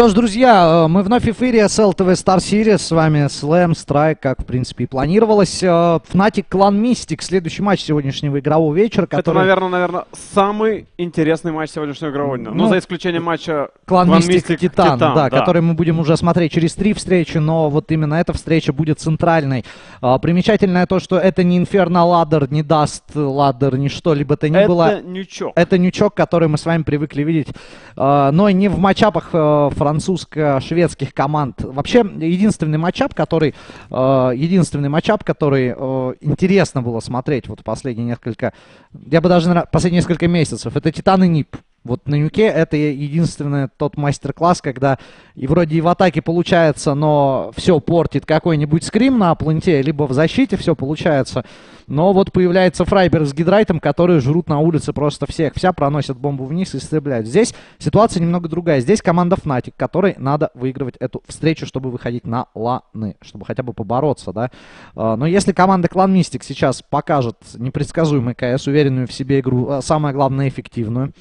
Что ж, друзья, э, мы вновь в эфире SL TV Star Series. С вами Slam Strike, как, в принципе, и планировалось. Fnatic Clan Mystic. Следующий матч сегодняшнего игрового вечера, который... Это, наверное, наверное, самый интересный матч сегодняшнего игрового дня. Ну, ну, за исключением матча Clan, Mystic, Mystic Титан, Титан да, да, который мы будем уже смотреть через три встречи, но вот именно эта встреча будет центральной. А, примечательное то, что это не Inferno Ladder, не даст Ladder, ни что-либо то ни это было. Это нючок. Это нючок, который мы с вами привыкли видеть, но не в матчапах а, французско-шведских команд. Вообще, единственный матчап, который, э, единственный матчап, который э, интересно было смотреть вот последние несколько, я бы даже последние несколько месяцев, это Титан и Нип. Вот на Нюке это единственный тот мастер-класс, когда и вроде и в атаке получается, но все портит какой-нибудь скрим на пленте, либо в защите все получается. Но вот появляется Фрайбер с Гидрайтом, которые жрут на улице просто всех. Вся проносят бомбу вниз и истребляют. Здесь ситуация немного другая. Здесь команда Fnatic, которой надо выигрывать эту встречу, чтобы выходить на ланы, чтобы хотя бы побороться, да. А, но если команда Клан Мистик сейчас покажет непредсказуемый КС, уверенную в себе игру, а самое главное эффективную,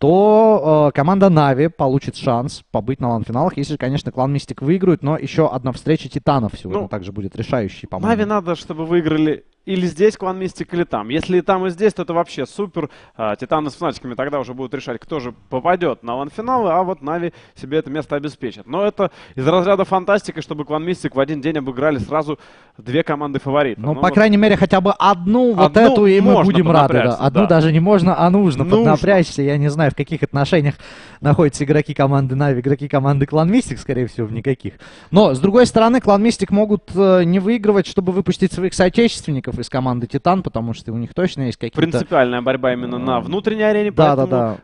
то э, команда Нави получит шанс побыть на лан-финалах, если, конечно, клан Мистик выиграет, но еще одна встреча Титанов сегодня ну, также будет решающей, по-моему. Нави надо, чтобы выиграли или здесь клан Мистик, или там. Если и там, и здесь, то это вообще супер. А, Титаны с Фнатиками тогда уже будут решать, кто же попадет на лан-финалы, а вот Нави себе это место обеспечат. Но это из разряда фантастики, чтобы клан Мистик в один день обыграли сразу две команды фаворитов. Ну, ну по вот... крайней мере, хотя бы одну, вот эту и мы будем рады. Да. Одну да. даже не можно, а нужно, нужно поднапрячься. Я не знаю, в каких отношениях находятся игроки команды Нави, игроки команды клан Мистик, скорее всего, в никаких. Но, с другой стороны, клан Мистик могут э, не выигрывать, чтобы выпустить своих соотечественников из команды Титан, потому что у них точно есть какие-то... Принципиальная борьба именно на внутренней арене, да, да, да.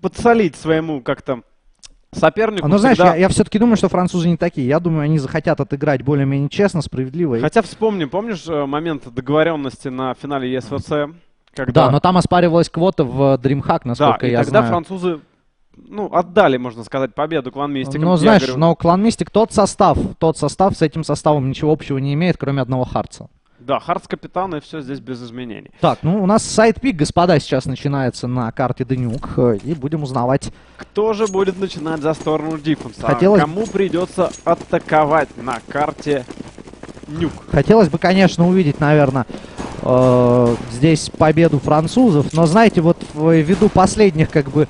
подсолить своему как-то сопернику. Ну, знаешь, я, я все-таки думаю, что французы не такие. Я думаю, они захотят отыграть более-менее честно, справедливо. Хотя вспомни, помнишь э, момент договоренности на финале ЕСВЦ? Когда... Да, но там оспаривалась квота в DreamHack, насколько да, и я тогда знаю. французы ну, отдали, можно сказать, победу Клан Мистикам. Ну, знаешь, говорю... но Клан Мистик тот состав, тот состав с этим составом ничего общего не имеет, кроме одного Харца. Да, Хардс капитан, и все здесь без изменений. Так, ну у нас сайт-пик, господа, сейчас начинается на карте Денюк, и будем узнавать... Кто же будет начинать за сторону диффенса? Хотелось... Кому придется атаковать на карте Нюк? Хотелось бы, конечно, увидеть, наверное, э, здесь победу французов, но, знаете, вот ввиду последних, как бы,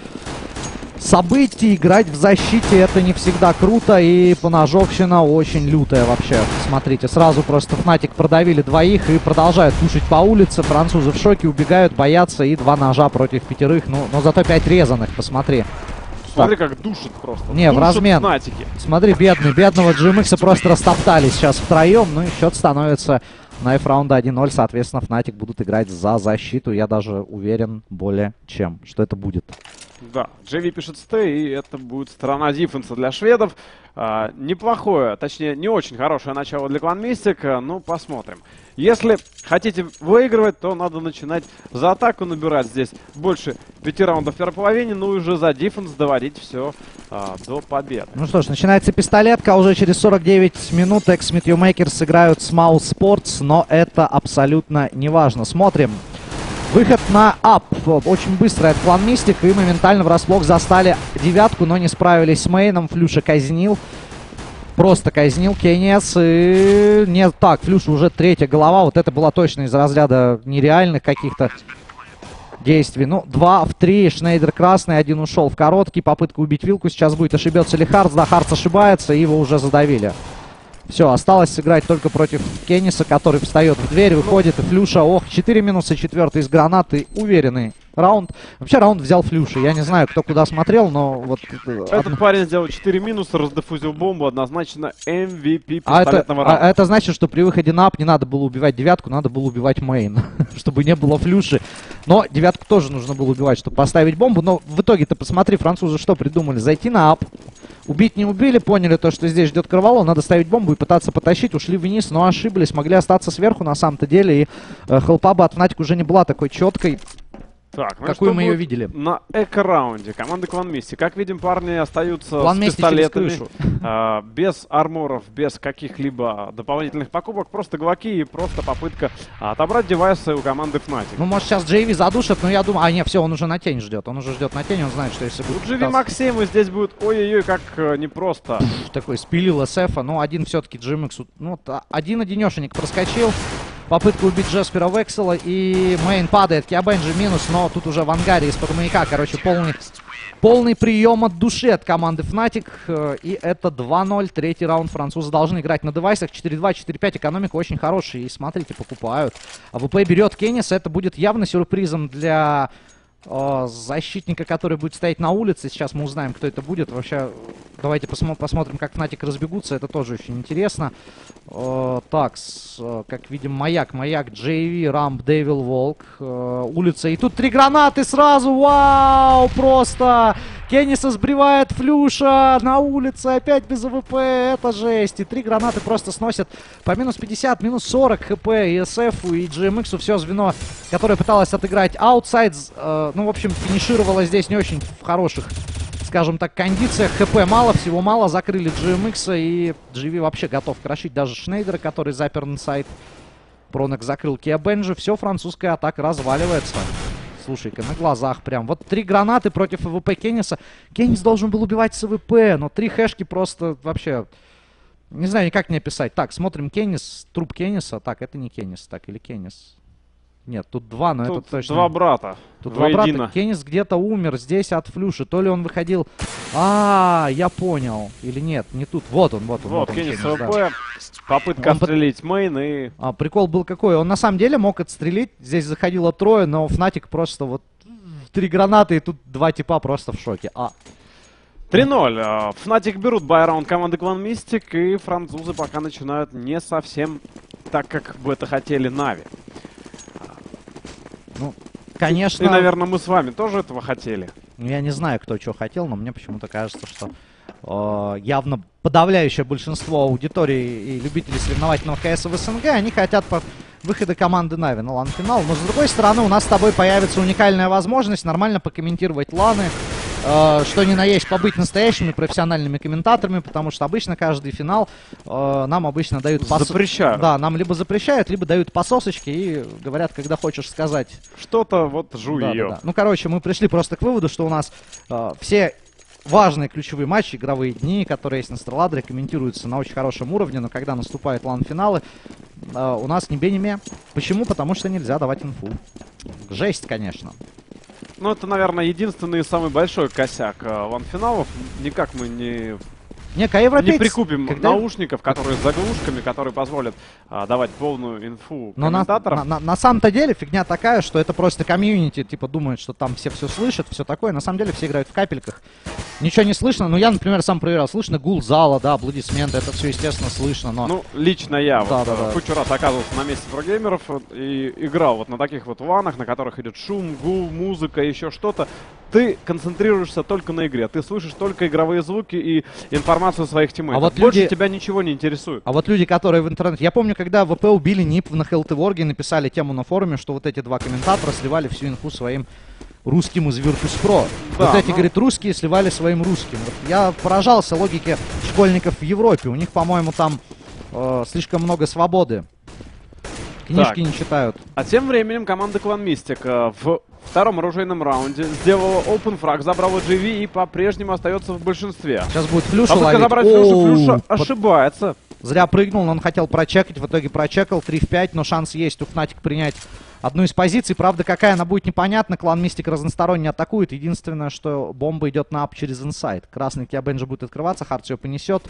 событий, играть в защите это не всегда круто, и поножовщина очень лютая вообще. Смотрите, сразу просто Fnatic продавили двоих и продолжают пушить по улице, французы в шоке, убегают, боятся, и два ножа против пятерых, ну, но зато пять резаных, посмотри. Смотри, так. как душит просто. Не, душит в размен. Фнатики. Смотри, бедный, бедного GMX просто растоптали сейчас втроем, ну и счет становится knife раунда 1-0, соответственно, Fnatic будут играть за защиту. Я даже уверен более чем, что это будет. Да, JW пишет stay, и это будет сторона дефенса для шведов. А, неплохое, точнее, не очень хорошее начало для Клан Мистик. Ну, посмотрим. Если хотите выигрывать, то надо начинать за атаку набирать здесь больше пяти раундов в первой половине, ну и уже за диффенс доводить все а, до победы. Ну что ж, начинается пистолетка, уже через 49 минут X-Meet Makers сыграют Small Sports, но это абсолютно не важно. Смотрим. Выход на ап. Очень быстро от клан Мистик. И моментально врасплох застали девятку, но не справились с мейном. Флюша казнил. Просто казнил Кенес. И не так. Флюша уже третья голова. Вот это была точно из разряда нереальных каких-то действий. Ну, два в три. Шнейдер красный. Один ушел в короткий. Попытка убить Вилку. Сейчас будет. Ошибется ли Хартс? Да, Хартс ошибается. И его уже задавили. Все, осталось сыграть только против Кенниса, который встает в дверь, выходит, и Флюша, ох, 4 минуса, четвертый из гранаты, уверенный раунд. Вообще раунд взял Флюша, я не знаю, кто куда смотрел, но вот... Э, Этот одно... парень сделал 4 минуса, раздефузил бомбу, однозначно MVP а это, а раунда. А это значит, что при выходе на up не надо было убивать девятку, надо было убивать main, чтобы не было Флюши. Но девятку тоже нужно было убивать, чтобы поставить бомбу, но в итоге-то посмотри, французы что придумали, зайти на up, Убить не убили, поняли то, что здесь ждет Кровало, надо ставить бомбу и пытаться потащить. Ушли вниз, но ошиблись, могли остаться сверху на самом-то деле. И э, хелпа бы от Фнатик уже не была такой четкой. Так, ну какую мы ее видели. На эко-раунде команды Клан Мисти. Как видим, парни остаются Клан с через пистолетами, а, без арморов, без каких-либо дополнительных покупок. Просто гваки и просто попытка отобрать девайсы у команды Fnatic. Ну, может, сейчас Джейви задушат, но я думаю... А, нет, все, он уже на тень ждет. Он уже ждет на тень, он знает, что если будет... Тут Дживи пытаться- Максим, и здесь будет ой-ой-ой, как э, непросто. такой спилил СФ, ну один все-таки Джимикс, ну один одинешенек проскочил. Попытка убить Джаспера Вексела и Мейн падает. Киабенджи минус, но тут уже в ангаре из-под маяка, короче, полный, полный прием от души от команды Fnatic. э, И это 2-0, третий раунд. Французы должны играть на девайсах. 4-2, 4-5, экономика очень хорошая. И смотрите, покупают. А ВП берет Кеннис, это будет явно сюрпризом для защитника, который будет стоять на улице. Сейчас мы узнаем, кто это будет. Вообще, давайте посмо- посмотрим, как Fnatic разбегутся. Это тоже очень интересно. Э, так, с, э, как видим, маяк, маяк, JV, ramp, Девил, Волк, э, улица. И тут три гранаты сразу. Вау, просто! Кенниса сбривает Флюша на улице, опять без АВП, это жесть. И три гранаты просто сносят по минус 50, минус 40 хп и SF, и GMX, все звено, которое пыталось отыграть outside. э, ну, в общем, финишировало здесь не очень в хороших, скажем так, кондициях. ХП мало, всего мало, закрыли GMX, и GV вообще готов крошить даже Шнейдера, который запер на сайт. Пронок закрыл Киа Бенджи, все, французская атака разваливается. Слушай-ка, на глазах прям. Вот три гранаты против АВП Кенниса. Кеннис должен был убивать с АВП, но три хэшки просто вообще... Не знаю никак не описать. Так, смотрим Кеннис, труп Кенниса. Так, это не Кеннис, так, или Кеннис? Нет, тут два, но Тут это точно... два брата. Тут два брата. воедино. Кеннис где-то умер здесь от флюши. То ли он выходил... А, я понял. Или нет, не тут. Вот он, вот он. Вот, он, Кеннис Кеннис, да. ВП. Попытка Он под- отстрелить main и... А, прикол был какой? Он на самом деле мог отстрелить. Здесь заходило трое, но Fnatic просто вот три гранаты, и тут два типа просто в шоке. А, 3-0. А, Fnatic берут buy round команды Clan Mystik, и французы пока начинают не совсем так, как бы это хотели Нави. Конечно, И, наверное, мы с вами тоже этого хотели. ну, я не знаю, кто что хотел, но мне почему-то кажется, что э, явно подавляющее большинство аудитории и любителей соревновательного КС в СНГ, они хотят по выхода команды Нави на лан-финал. Но, с другой стороны, у нас с тобой появится уникальная возможность нормально покомментировать ланы, э, что ни на есть побыть настоящими профессиональными комментаторами, потому что обычно каждый финал э, нам обычно дают пос- Запрещают. Да, нам либо запрещают, либо дают по сосочке и говорят, когда хочешь сказать Что-то вот жуй да, ее. да, да. Ну, короче, мы пришли просто к выводу, что у нас э, все важные ключевые матчи, игровые дни, которые есть на Старладере, комментируются на очень хорошем уровне, но когда наступают лан-финалы, э, у нас не бе, не ме. Почему? Потому что нельзя давать инфу. Жесть, конечно. Ну, это, наверное, единственный и самый большой косяк э, ван-финалов. Никак мы не, Некая не европейцы... прикупим когда- наушников, которые с заглушками, которые позволят а, давать полную инфу Но на, на- на- на самом-то деле фигня такая, что это просто комьюнити, типа, думают, что там все все слышат, все такое. На самом деле все играют в капельках. Ничего не слышно. Ну, я, например, сам проверял. Слышно гул зала, да, аплодисменты. Это все, естественно, слышно, но... Ну, лично я Да, вот, да, да. кучу раз оказывался на месте прогеймеров и играл вот на таких вот ванах, на которых идет шум, гул, музыка, еще что-то. Ты концентрируешься только на игре, ты слышишь только игровые звуки и информацию своих тиммейтов. вот Больше люди- тебя ничего не интересует. А вот люди, которые в интернете... Я помню, когда ВП убили НИП на Хелтеворге, написали тему на форуме, что вот эти два комментатора сливали всю инфу своим русским из Virtus.pro. Да, вот эти, ну- говорит, русские сливали своим русским. Вот я поражался логике школьников в Европе. У них, по-моему, там э, слишком много свободы. Книжки Так. не читают. А тем временем команда Клан Мистик э, в втором оружейном раунде сделала open фраг, забрала GV и по-прежнему остается в большинстве. Сейчас будет Флюша ловить. забрать Флюша под- ошибается. Зря прыгнул, но он хотел прочекать, в итоге прочекал 3 в 5, но шанс есть у Fnatic принять одну из позиций. Правда, какая она будет непонятна, Clan Mystik разносторонне атакует. Единственное, что бомба идет на ап через inside. Красный Киабенджи будет открываться, Харт ее понесет.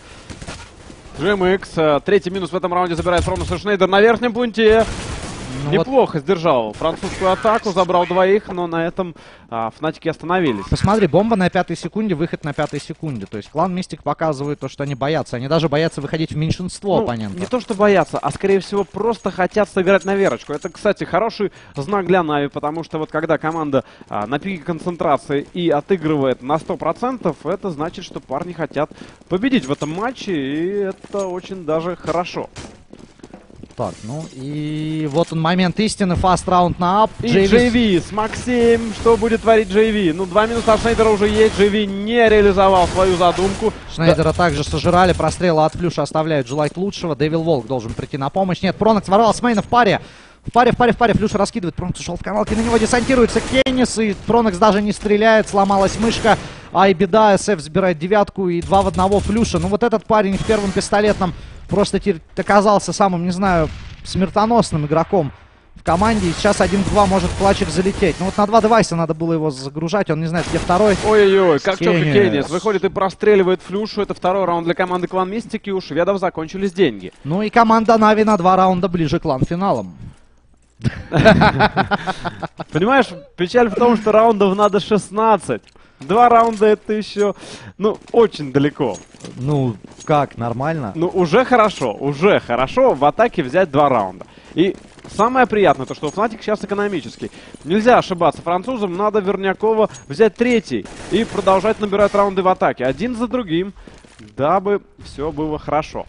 GMX, э, третий минус в этом раунде забирает Фронуса Шнейдер на верхнем пункте. Ну вот Неплохо сдержал французскую атаку, забрал двоих, но на этом а, Фнатики остановились. Посмотри, бомба на пятой секунде, выход на пятой секунде. То есть Clan Mystik показывает то, что они боятся. Они даже боятся выходить в меньшинство Ну, оппонента. не то что боятся, а скорее всего просто хотят сыграть на верочку. Это, кстати, хороший знак для Нави, потому что вот когда команда а, на пике концентрации и отыгрывает на 100%, это значит, что парни хотят победить в этом матче, и это очень даже хорошо. Так, ну и вот он момент истины, фаст раунд на ап. И JV с Максим. Что будет творить JV? Ну, два минуса от Шнейдера уже есть. JV не реализовал свою задумку. Шнейдера да. также сожрали. Прострелы от флюша оставляют желать лучшего. Дэвил Волк должен прийти на помощь. Нет, Пронокс ворвал с мейна в паре. В паре, в паре, в паре. Флюш раскидывает. Пронокс ушел в каналке. На него десантируется Кеннис. И Пронокс даже не стреляет. Сломалась мышка. Ай, беда. СФ забирает девятку. И два в одного Флюша. Ну вот этот парень в первом пистолетном просто оказался самым, не знаю, смертоносным игроком в команде. И сейчас 1-2 может клатчик залететь. Ну вот на два девайса надо было его загружать. Он не знает, где второй. Ой-ой-ой, как четко Кеннис выходит и простреливает флюшу. Это второй раунд для команды Клан Мистики. У шведов закончились деньги. Ну и команда Нави на два раунда ближе к клан-финалам. Понимаешь, печаль в том, что раундов надо 16. Два раунда это еще, ну, очень далеко. Ну, как, нормально? Ну, уже хорошо, уже хорошо в атаке взять два раунда. И самое приятное, то, что Фнатик сейчас экономический. Нельзя ошибаться французам, надо Вернякова взять третий и продолжать набирать раунды в атаке. Один за другим, дабы все было хорошо.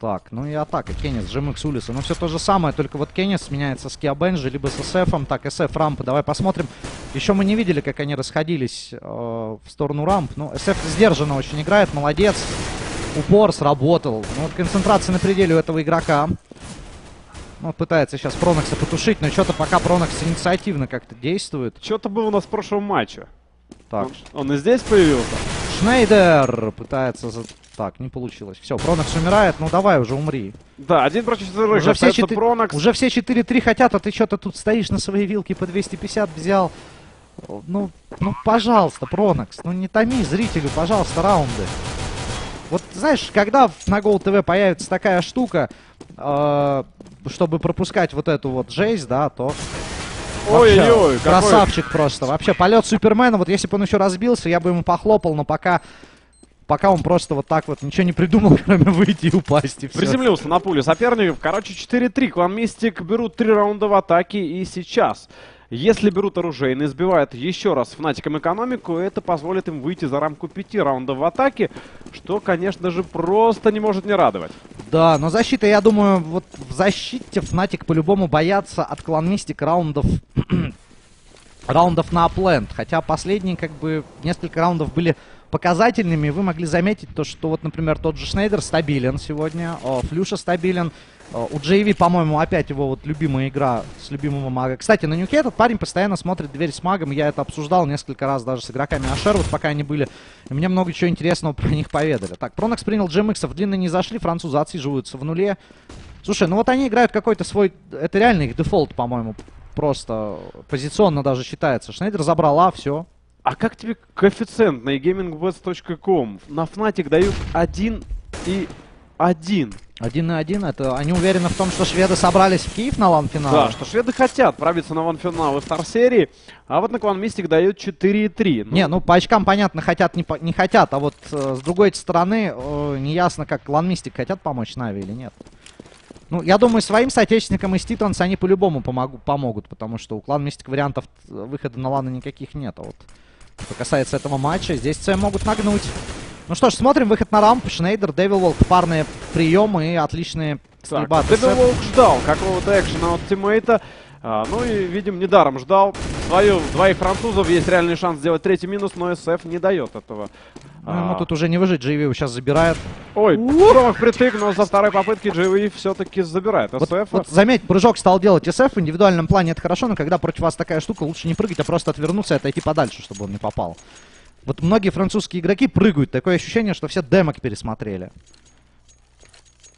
Так, ну и атака. Кеннис, GMX улица. Ну все то же самое, только вот Кеннис меняется с Киабенджи, либо с СФом. Так, СФ, рампы. Давай посмотрим. Еще мы не видели, как они расходились э, в сторону рамп. Ну, СФ сдержанно очень играет, молодец. Упор сработал. Ну, вот концентрация на пределе у этого игрока. Ну, пытается сейчас Пронокса потушить, но что-то пока Пронокс инициативно как-то действует. Что-то было у нас в прошлом матче. Так. Он, он и здесь появился. Шнейдер пытается так, не получилось. Все, Пронокс умирает, ну давай уже умри. Да, один против четырех. Уже все, 4, Пронокс. уже все 4-3 хотят, а ты что-то тут стоишь на своей вилке по 250 взял. Ну, ну, пожалуйста, Пронокс, ну не томи зрителю, пожалуйста, раунды. Вот, знаешь, когда на Гол ТВ появится такая штука, э, чтобы пропускать вот эту вот жесть, да, то... Ой-ой-ой, красавчик какой... просто. Вообще, полет Супермена, вот если бы он еще разбился, я бы ему похлопал, но пока пока он просто вот так вот ничего не придумал, кроме выйти и упасть. И все. Приземлился на пуле соперников. Короче, 4-3. Клан Мистик берут три раунда в атаке. И сейчас, если берут оружейный, сбивают еще раз Фнатиком экономику, это позволит им выйти за рамку пяти раундов в атаке, что, конечно же, просто не может не радовать. Да, но защита, я думаю, вот в защите Фнатик по-любому боятся от Клан Мистик раундов раундов на апленд. Хотя последние, как бы, несколько раундов были показательными. Вы могли заметить то, что вот, например, тот же Шнейдер стабилен сегодня, Флюша стабилен. У Джейви, по-моему, опять его вот любимая игра с любимого мага. Кстати, на Нюке этот парень постоянно смотрит дверь с магом. Я это обсуждал несколько раз даже с игроками Ашер, вот пока они были. И мне много чего интересного про них поведали. Так, Пронакс принял GMX, в длинно не зашли, французы отсиживаются в нуле. Слушай, ну вот они играют какой-то свой... Это реально их дефолт, по-моему, просто позиционно даже считается. Шнейдер забрал А, все. А как тебе коэффициент на egamingbets.com? На Fnatic дают 1 и 1. 1 и 1, это они уверены в том, что шведы собрались в Киев на лан-финал? Да, что шведы хотят пробиться на лан-финал и стар-серии, а вот на Клан Мистик дают 4 и 3. Ну... Не, ну по очкам понятно, хотят, не, по не хотят, а вот э, с другой стороны, э, неясно, как Клан Мистик хотят помочь Нави или нет. Ну, я думаю, своим соотечественникам из Титанс они по-любому помогут, потому что у Клан Мистик вариантов э, выхода на ланы никаких нет, а вот... Что касается этого матча, здесь С могут нагнуть. Ну что ж, смотрим выход на рамп. Шнейдер, Дэвил Волк, парные приемы и отличные стрельбаты. Дэвил Волк ждал какого-то экшена от тиммейта. А, ну и, видим, недаром ждал. Свою, двоих французов есть реальный шанс сделать третий минус, но СФ не дает этого. Ну, ему а... тут уже не выжить, GV сейчас забирает. Ой, промах притык, но за второй попытки GV все-таки забирает СФ. Вот, вот заметь, прыжок стал делать СФ, в индивидуальном плане это хорошо, но когда против вас такая штука, лучше не прыгать, а просто отвернуться и отойти подальше, чтобы он не попал. Вот многие французские игроки прыгают, такое ощущение, что все демок пересмотрели.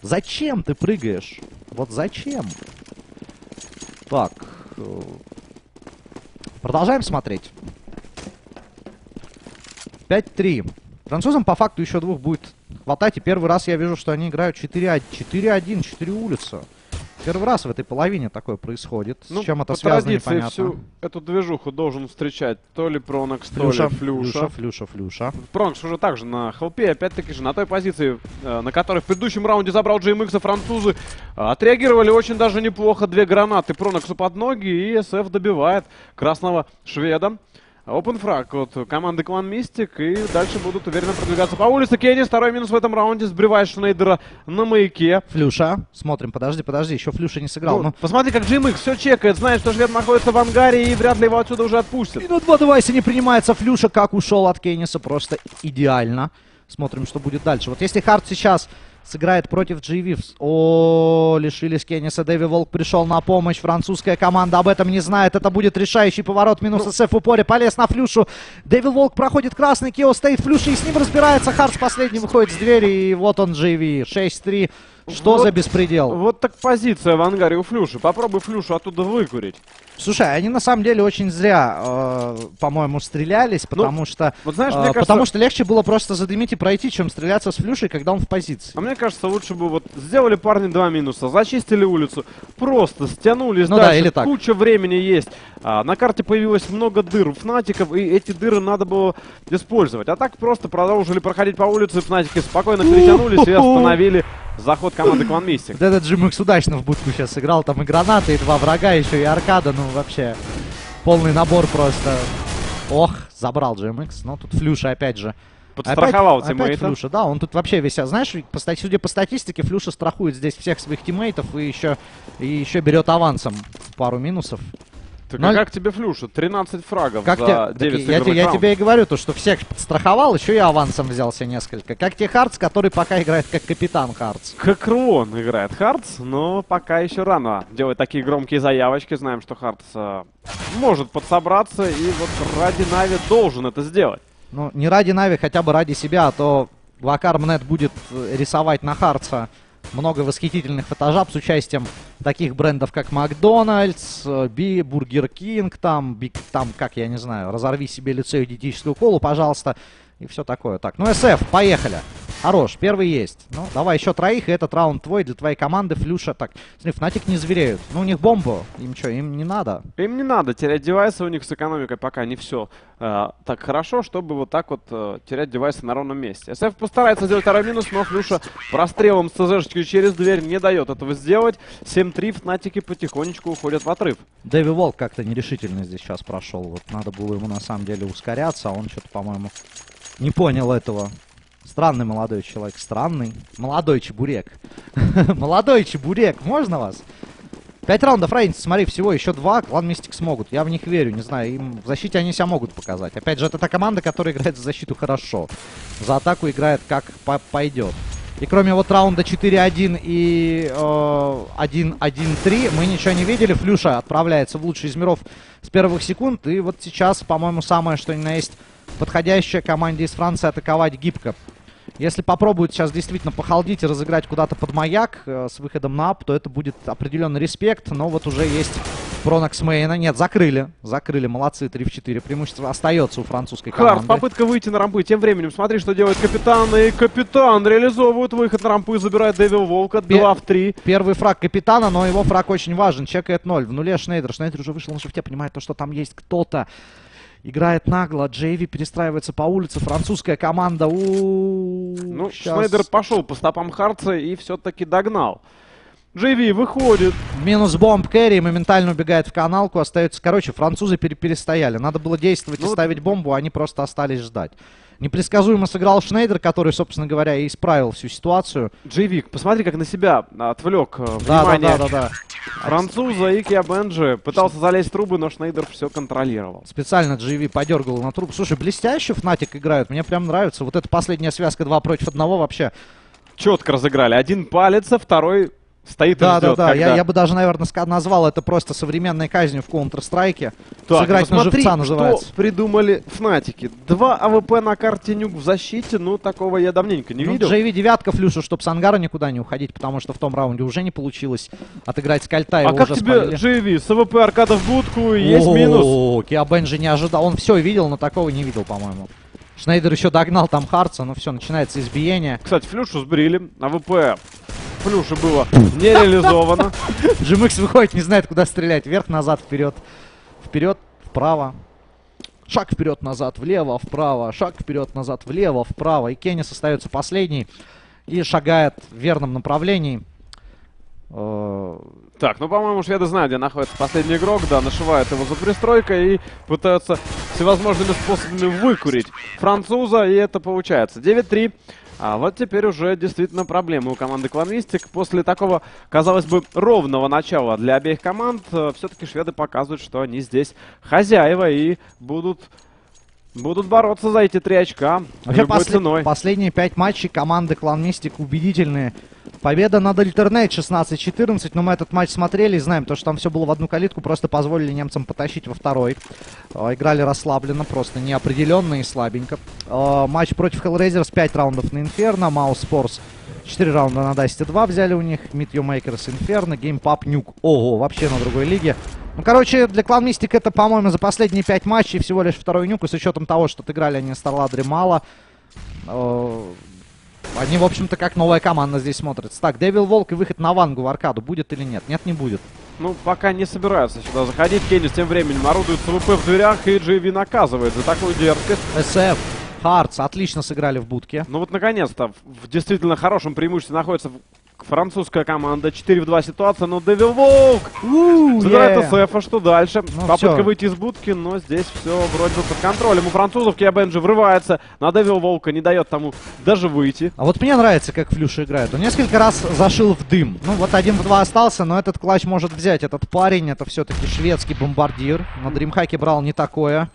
Зачем ты прыгаешь? Вот зачем? Так. Э, продолжаем смотреть. 5-3. Французам по факту еще двух будет хватать. И первый раз я вижу, что они играют 4-1. 4-1, 4 улицы. Первый раз в этой половине такое происходит. Ну, С чем это связано, непонятно. всю эту движуху должен встречать то ли Пронокс, флюша, то ли Флюша. Флюша, Флюша, Флюша. Пронокс уже также на хелпе, опять-таки же на той позиции, э, на которой в предыдущем раунде забрал GMX, французы э, отреагировали очень даже неплохо. Две гранаты Проноксу под ноги, и СФ добивает красного шведа. Open фраг от команды Клан Мистик. И дальше будут уверенно продвигаться по улице. Кеннис, второй минус в этом раунде. Сбривает Шнейдера на маяке. Флюша. Смотрим, подожди, подожди, еще Флюша не сыграл. Ну, Ну, Посмотри, как GMX все чекает. Знает, что швед находится в ангаре и вряд ли его отсюда уже отпустят. Минут два девайса не принимается. Флюша как ушел от Кейниса. Просто идеально. Смотрим, что будет дальше. Вот если Харт сейчас сыграет против GV. О, лишились Кенниса. Дэви Волк пришел на помощь. Французская команда об этом не знает. Это будет решающий поворот. Минус Ну. СФ в упоре. Полез на Флюшу. Дэви Волк проходит красный. Кио стоит Флюша и с ним разбирается. Харт последний выходит с двери. И вот он GV. 6-3. Что Вот- за беспредел? Вот так позиция в ангаре у Флюши. Попробуй Флюшу оттуда выкурить. Слушай, они на самом деле очень зря, э, по-моему, стрелялись, потому что... вот знаешь, э, мне кажется- Потому что легче было просто задымить и пройти, чем стреляться с Флюшей, когда он в позиции. А мне кажется, лучше бы вот сделали парни два минуса, зачистили улицу, просто стянулись Ну да, дальше, или так. куча времени есть. А, на карте появилось много дыр у фнатиков, и эти дыры надо было использовать. А так просто продолжили проходить по улице, фнатики спокойно перетянулись и остановили заход команды Clan Mystik. Вот этот Джимикс удачно в будку сейчас сыграл. Там и гранаты, и два врага, еще и аркада. Ну, вообще, полный набор просто. Ох, забрал Джимикс. Но тут Флюша опять же. Подстраховал опять, опять тиммейта. Флюша, да, он тут вообще весь, а знаешь, по, судя по статистике, Флюша страхует здесь всех своих тиммейтов и еще, и еще берет авансом пару минусов. Так Ноль- а как тебе Флюша? 13 фрагов Как за те- так 9 я, сыгранных те- я раундов. тебе и говорю, то, что всех страховал, еще и авансом взялся несколько. Как те Хартс, который пока играет как капитан Хартс. Как Руон играет Хартс, но пока еще рано делать такие громкие заявочки. Знаем, что Хартс э, может подсобраться и вот ради Нави должен это сделать. Ну, не ради Нави, хотя бы ради себя, а то Вакармнет будет э, рисовать на Хартса много восхитительных фотожаб с участием таких брендов, как Макдональдс, э, Би, Бургер Кинг, там, Биг, там, как, я не знаю, разорви себе лицо и диетическую колу, пожалуйста, и все такое. Так, ну, СФ, поехали. Хорош, первый есть. Ну, давай еще троих, и этот раунд твой для твоей команды, Флюша. Так, смотри, Фнатик не звереют. Ну, у них бомба. Им что, им не надо? Им не надо терять девайсы, у них с экономикой пока не все так хорошо, чтобы вот так вот э, терять девайсы на ровном месте. СФ постарается сделать второй минус, но Флюша прострелом с ЦЗшечкой через дверь не дает этого сделать. 7-3, Фнатики потихонечку уходят в отрыв. Дэви Волк как-то нерешительно здесь сейчас прошел. Вот надо было ему на самом деле ускоряться, а он что-то, по-моему, не понял этого. Странный молодой человек, странный. Молодой чебурек. Молодой чебурек, можно вас? Пять раундов разницы, смотри, всего еще два, клан Мистик смогут. Я в них верю, не знаю, им в защите они себя могут показать. Опять же, это та команда, которая играет за защиту хорошо. За атаку играет как по- пойдет. И кроме вот раунда 4-1 и э, 1-1-3 мы ничего не видели. Флюша отправляется в лучший из миров с первых секунд. И вот сейчас, по-моему, самое что ни на есть подходящее команде из Франции атаковать гибко. Если попробуют сейчас действительно похалдить и разыграть куда-то под маяк э, с выходом на ап, то это будет определенный респект. Но вот уже есть Пронакс Мейна. Нет, закрыли. Закрыли. Молодцы. 3 в 4. Преимущество остается у французской Харт, команды. попытка выйти на рампы. Тем временем, смотри, что делает капитан. И капитан реализовывает выход на рампы, забирает Дэвил Волка. Пе- 2 в 3. Первый фраг капитана, но его фраг очень важен. Чекает 0. В нуле Шнейдер. Шнейдер уже вышел на шифте, понимает то, что там есть кто-то. Играет нагло. Джейви перестраивается по улице. Французская команда. У Ну, Шнайдер пошел по стопам Хартса и все-таки догнал. Джейви выходит. Минус бомб Кэрри. Моментально убегает в каналку. Остается... Короче, французы пере- перестояли. Надо было действовать Ну и ставить бомбу, а они просто остались ждать. Непредсказуемо сыграл Шнейдер, который, собственно говоря, и исправил всю ситуацию. Джейвик, посмотри, как на себя отвлек э, Да, да, внимание да, да, да. француза и Киа Бенджи. Пытался залезть в трубы, но Шнейдер все контролировал. Специально GV подергал на трубу. Слушай, блестяще Fnatic играют. Мне прям нравится. Вот эта последняя связка 2 против одного вообще. Четко разыграли. Один палец, а второй стоит Да, и да, ждет, да. Я, когда- я бы даже, наверное, назвал это просто современной казнью в Counter-Strike. Так, Сыграть на посмотри, живца называется. что придумали Фнатики. Два АВП на карте Nuke в защите, ну, такого я давненько не ну, видел. JV девятка флюшу, чтобы с ангара никуда не уходить, потому что в том раунде уже не получилось отыграть скальта, А как тебе спалили. JV? С АВП аркада в будку, и есть минус. О, Киа Бенджи не ожидал. Он все видел, но такого не видел, по-моему. Шнейдер еще догнал там Хартса, ну все, начинается избиение. Кстати, Флюшу сбрили. АВП Флюши было не реализовано. GMX выходит, не знает, куда стрелять. Вверх, назад, вперед. Вперед, вправо. Шаг вперед, назад, влево, вправо. Шаг вперед, назад, влево, вправо. И Кеннис остается последний. И шагает в верном направлении. Э, Так, ну, по-моему, шведы знают, где находится последний игрок. Да, нашивают его за пристройкой и пытаются всевозможными способами выкурить француза, и это получается. 9-3. А вот теперь уже действительно проблемы у команды Кланвистик. После такого, казалось бы, ровного начала для обеих команд, э, все-таки шведы показывают, что они здесь хозяева и будут Будут бороться за эти три очка Вообще любой после, ценой. Последние пять матчей команды Клан Мистик убедительные. Победа над Альтернейт 16-14, но мы этот матч смотрели и знаем, то, что там все было в одну калитку, просто позволили немцам потащить во второй. Э, играли расслабленно, просто неопределенно и слабенько. Э, матч против Hellraisers 5 раундов на Инферно, Маус Спорс 4 раунда на Дасте 2 взяли у них, Meet You Makers Inferno, Pub Nuke. Ого, вообще на другой лиге. Ну, короче, для Клан Мистик это, по-моему, за последние пять матчей всего лишь второй нюк, и с учетом того, что отыграли они Старладре мало. Они, в общем-то, как новая команда здесь смотрятся. Так, Девил Волк и выход на Вангу в аркаду будет или нет? Нет, не будет. Ну, пока не собираются сюда заходить. Кеннис тем временем орудует СВП в дверях, и Джейви наказывает за такую дерзкость. СФ. Хартс отлично сыграли в будке. Ну вот наконец-то в действительно хорошем преимуществе находится французская команда. 4 в 2 ситуация, но Дэвил Волк забирает yeah. СФ, а что дальше? Ну, Попытка все. выйти из будки, но здесь все вроде бы под контролем. У французов Киабенджи врывается на Дэвил Волка, не дает тому даже выйти. А вот мне нравится, как Флюша играет. Он несколько раз зашил в дым. Ну вот один в два остался, но этот клатч может взять. Этот парень, это все-таки шведский бомбардир. На Дримхаке брал не такое.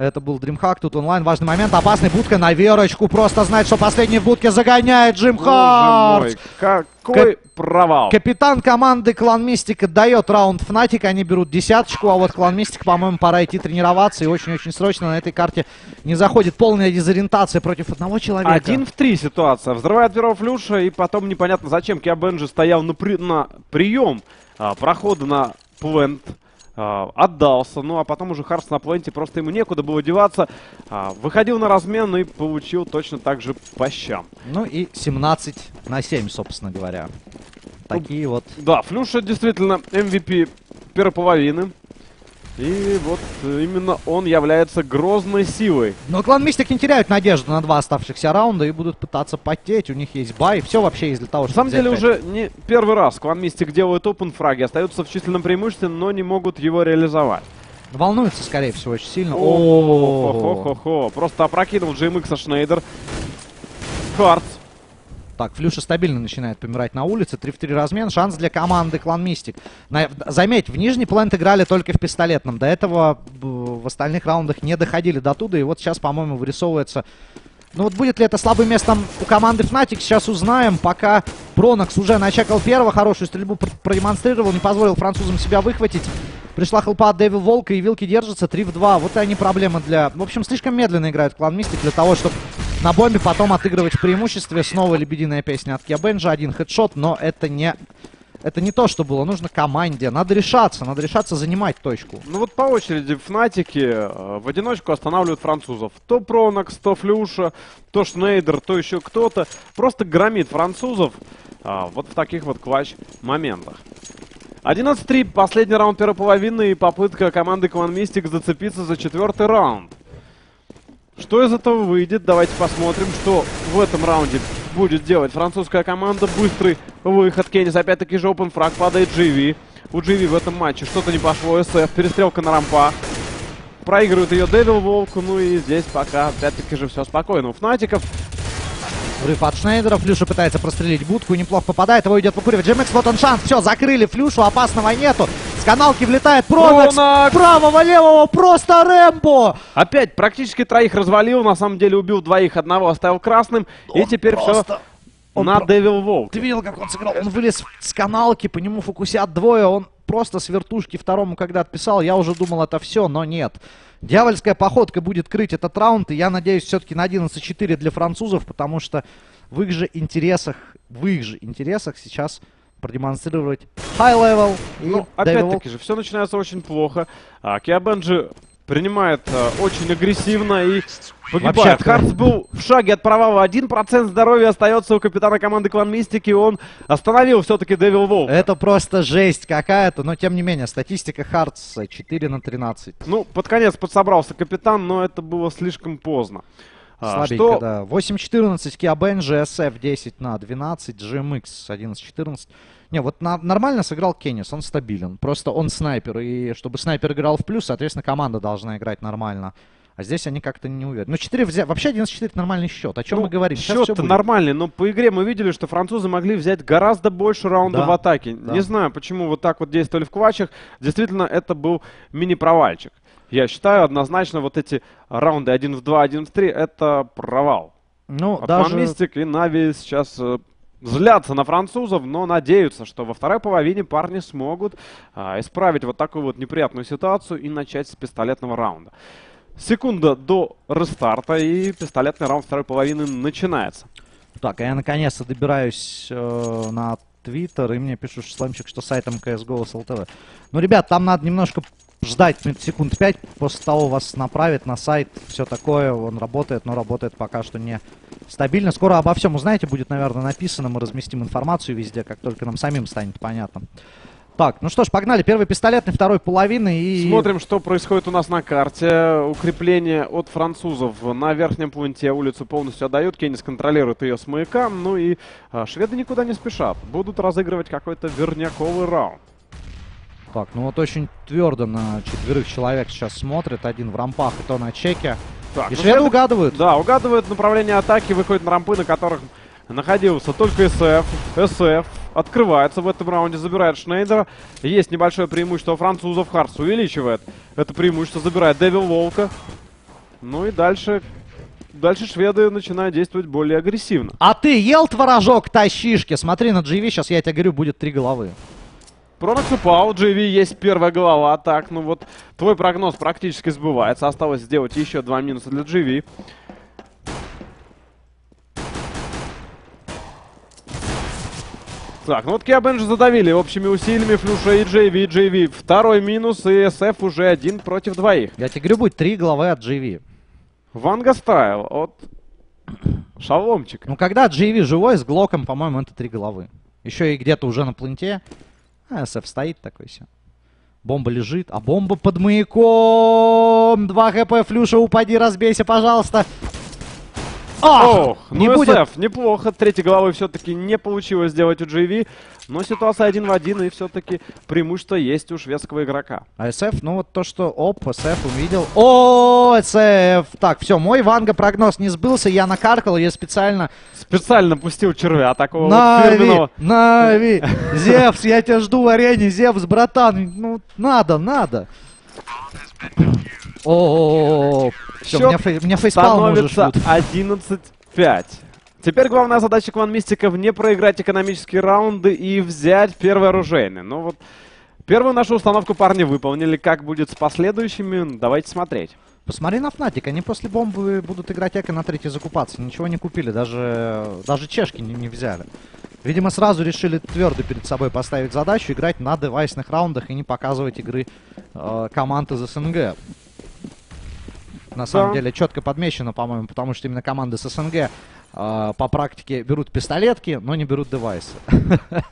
Это был Дримхак, тут онлайн. Важный момент, опасный будка на верочку. Просто знает, что последний в будке загоняет Джим Харт. Какой Кап провал. Капитан команды Клан Мистика дает раунд Фнатик. Они берут десяточку, а вот Клан Мистик, по-моему, пора идти тренироваться. И очень-очень срочно на этой карте не заходит полная дезориентация против одного человека. Один в три ситуация. Взрывает Веров Люша, и потом непонятно зачем Киабенджи стоял на, при... на прием а, прохода на плент. А, отдался. Ну, а потом уже Харс на пленте, просто ему некуда было деваться. А, выходил на размен и получил точно так же по щам. Ну и 17 на 7, собственно говоря. Такие ну, вот. Да, Флюша действительно MVP первой половины. И вот именно он является грозной силой. Но клан Мистик не теряют надежду на два оставшихся раунда и будут пытаться потеть. У них есть бай. Все вообще есть для того, чтобы На самом деле 5. уже не первый раз клан Мистик делают опен фраги. Остаются в численном преимуществе, но не могут его реализовать. Волнуется, скорее всего, очень сильно. О-хо-хо-хо. Просто опрокинул GMX Шнейдер. Хартс так, Флюша стабильно начинает помирать на улице. 3 в 3 размен. Шанс для команды Клан Мистик. На, заметь, в нижний плент играли только в пистолетном. До этого в остальных раундах не доходили до туда. И вот сейчас, по-моему, вырисовывается... Ну вот будет ли это слабым местом у команды Fnatic, сейчас узнаем. Пока Бронокс уже начекал первого, хорошую стрельбу продемонстрировал, не позволил французам себя выхватить. Пришла хелпа от Дэвил Волка, и вилки держатся 3 в 2. Вот и они проблемы для... В общем, слишком медленно играет клан Мистик для того, чтобы на бомбе потом отыгрывать в преимуществе. Снова лебединая песня от Киабенджа. Один хедшот, но это не... Это не то, что было нужно команде. Надо решаться, надо решаться занимать точку. Ну вот по очереди Фнатики э, в одиночку останавливают французов. То Пронокс, то Флюша, то Шнейдер, то еще кто-то. Просто громит французов а, вот в таких вот клатч-моментах. 11-3, последний раунд первой половины и попытка команды Кван Мистик зацепиться за четвертый раунд. Что из этого выйдет? Давайте посмотрим, что в этом раунде будет делать французская команда. Быстрый выход. Кеннис опять-таки же open фраг. Падает GV. У GV в этом матче что-то не пошло. СФ. Перестрелка на рампах. Проигрывает ее Девил Волку. Ну и здесь пока опять-таки же все спокойно. У Фнатиков Врыв от Шнейдера. Флюша пытается прострелить будку. Неплохо попадает. Его идет выкуривать. Джемекс, вот он шанс. Все, закрыли Флюшу. Опасного нету. С каналки влетает Пронакс. Правого-левого. Просто Рэмбо. Опять практически троих развалил. На самом деле убил двоих. Одного оставил красным. Он и теперь просто... все... Он на про... Devil Волк. Ты видел, как он сыграл? Он вылез с каналки, по нему фокусят двое. Он просто с вертушки второму когда отписал. Я уже думал, это все, но нет. Дьявольская походка будет крыть этот раунд, и я надеюсь все-таки на 11-4 для французов, потому что в их же интересах, в их же интересах сейчас продемонстрировать high level. И ну, опять-таки же, все начинается очень плохо. А, Киабенджи принимает а, очень агрессивно и погибает. Хартс был в шаге от провала. 1% здоровья остается у капитана команды Клан Мистики. Он остановил все-таки Девил Волк. Это просто жесть какая-то. Но тем не менее, статистика Хартса 4 на 13. Ну, под конец подсобрался капитан, но это было слишком поздно. А, Слабенько, что... да. 8-14 Киабенджи, SF 10 на 12, GMX 11-14. Не, вот на, нормально сыграл Кеннис, он стабилен. Просто он снайпер, и чтобы снайпер играл в плюс, соответственно, команда должна играть нормально. А здесь они как-то не уверены. Ну, 4 взя... Вообще 11-4 нормальный счет. О чем ну, мы говорим? Счет нормальный, но по игре мы видели, что французы могли взять гораздо больше раундов да, в атаке. Да. Не знаю, почему вот так вот действовали в квачах. Действительно, это был мини-провальчик. Я считаю, однозначно вот эти раунды 1 в 2, 1 в 3 это провал. Ну, От даже... И Нави сейчас э, злятся на французов, но надеются, что во второй половине парни смогут а, исправить вот такую вот неприятную ситуацию и начать с пистолетного раунда. Секунда до рестарта, и пистолетный раунд второй половины начинается. Так, я наконец-то добираюсь э, на Твиттер, и мне пишут слэмчик, что сайтом CSGO с LTV. Ну, ребят, там надо немножко ждать секунд 5, после того вас направит на сайт, все такое, он работает, но работает пока что не стабильно. Скоро обо всем узнаете, будет, наверное, написано, мы разместим информацию везде, как только нам самим станет понятно. Так, ну что ж, погнали. Первый пистолетный, второй половины и... Смотрим, что происходит у нас на карте. Укрепление от французов на верхнем пункте улицу полностью отдают. Кеннис контролирует ее с маяка. Ну и а, шведы никуда не спешат. Будут разыгрывать какой-то верняковый раунд. Так, ну вот очень твердо на четверых человек сейчас смотрит. Один в рампах и то на чеке. Так, и ну, шведы угадывают. Да, угадывают направление атаки, выходят на рампы, на которых находился только СФ. СФ открывается в этом раунде, забирает Шнейдера. Есть небольшое преимущество французов. Харс увеличивает это преимущество, забирает Девил Волка. Ну и дальше... Дальше шведы начинают действовать более агрессивно. А ты ел творожок тащишки? Смотри на GV, сейчас я тебе говорю, будет три головы. Пронокс упал, GV есть первая голова. Так, ну вот твой прогноз практически сбывается. Осталось сделать еще два минуса для GV. Так, ну вот Киабенджи задавили общими усилиями Флюша и JV, JV. Второй минус, и SF уже один против двоих. Я тебе говорю, будет три главы от JV. Ванга Стайл от Шаломчик. Ну, когда JV живой, с Глоком, по-моему, это три головы. Еще и где-то уже на планте. А, SF стоит такой все. Бомба лежит, а бомба под маяком. 2 хп, Флюша, упади, разбейся, пожалуйста. Ох, не ну будет. SF, неплохо. Третьей головой все-таки не получилось сделать у JV. Но ситуация один в один, и все-таки преимущество есть у шведского игрока. А SF, ну вот то, что оп, SF увидел. О, SF! Так, все, мой Ванга прогноз не сбылся, я накаркал ее специально. Специально пустил червя такого Нави, вот фирменного. Нави, Зевс, я тебя жду в арене, Зевс, братан. Ну, надо, надо. О, все, меня, фей, меня фейспалм уже становится 11-5. Теперь главная задача Кван Мистиков не проиграть экономические раунды и взять первый оружейный. Ну вот, первую нашу установку парни выполнили. Как будет с последующими, давайте смотреть. Посмотри на Фнатик, они после бомбы будут играть эко на третьей закупаться. Ничего не купили, даже, даже чешки не, не взяли. Видимо, сразу решили твердо перед собой поставить задачу играть на девайсных раундах и не показывать игры э, команд из СНГ на самом деле четко подмечено, по-моему, потому что именно команды с СНГ э, по практике берут пистолетки, но не берут девайсы.